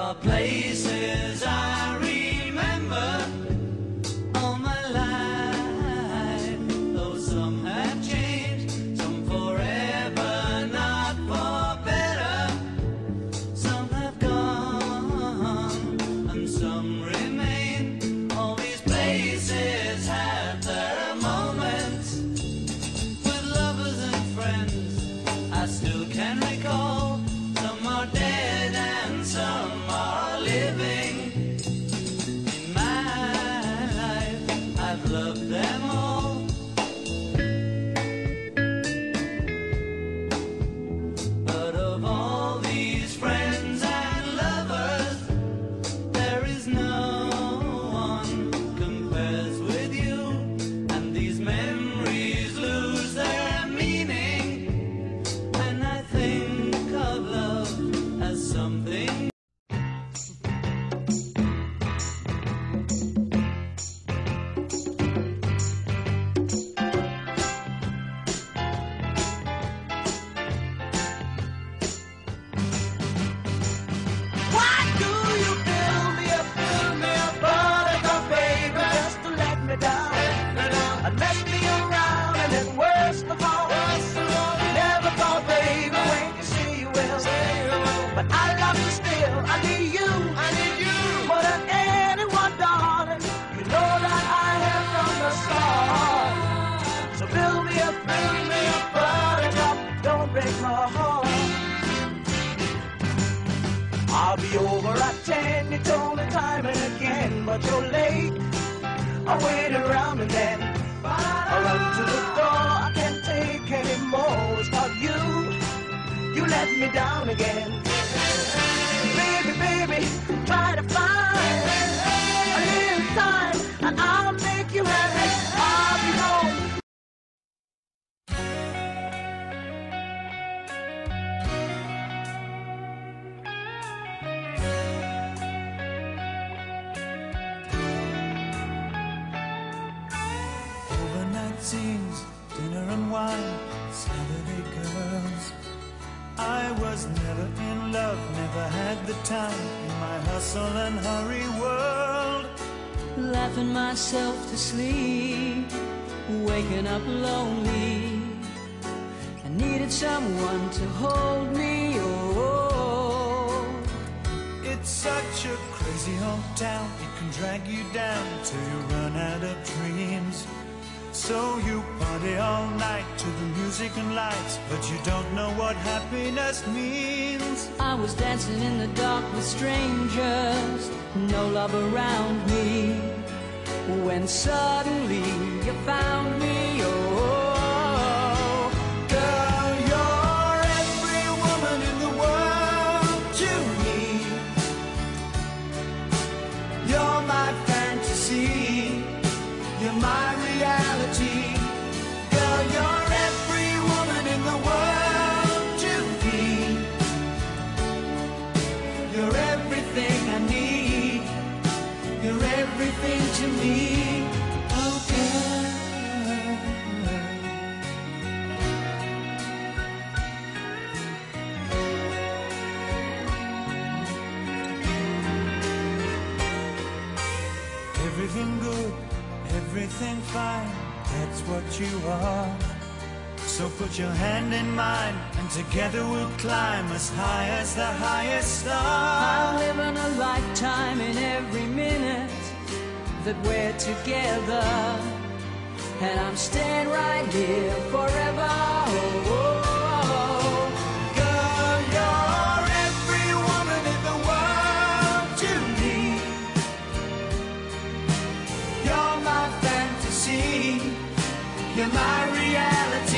are places I break my heart. I'll be over at ten, told me time and again, but you're late. I wait around and then I run to the door, I can't take anymore. It's not you, you let me down again. Baby, baby, try to find a little time and I'll make you happy. The time in my hustle and hurry world. laughing myself to sleep, waking up lonely. I needed someone to hold me. Oh, It's such a crazy old town, it can drag you down till you run out of dreams. So you party all night to the music and lights, but you don't know what happiness means. I was dancing in the dark with strangers, no love around me. When suddenly you found me. Oh, Girl, you're every woman in the world to me. You're my fantasy. You're my reality. Girl, you're everything fine, that's what you are. So put your hand in mine, and together we'll climb as high as the highest star. I'm living a lifetime in every minute that we're together. And I'm staying right here forever. Reality.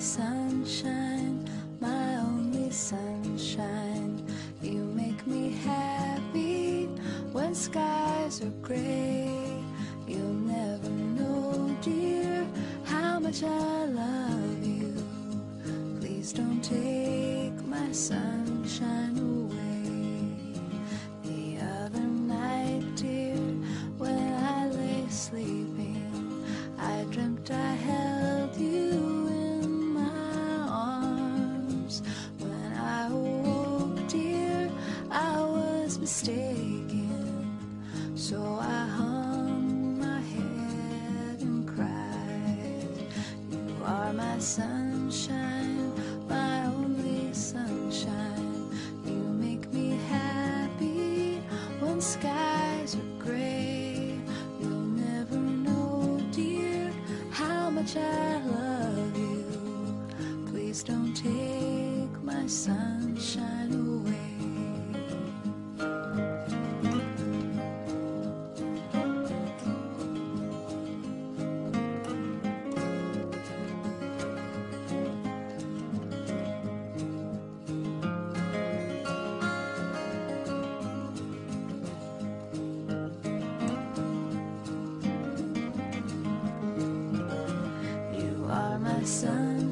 Sunshine, my only sunshine. You make me happy when skies are gray. You'll never know, dear, how much I love are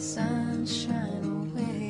sunshine away.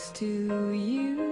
Close to you.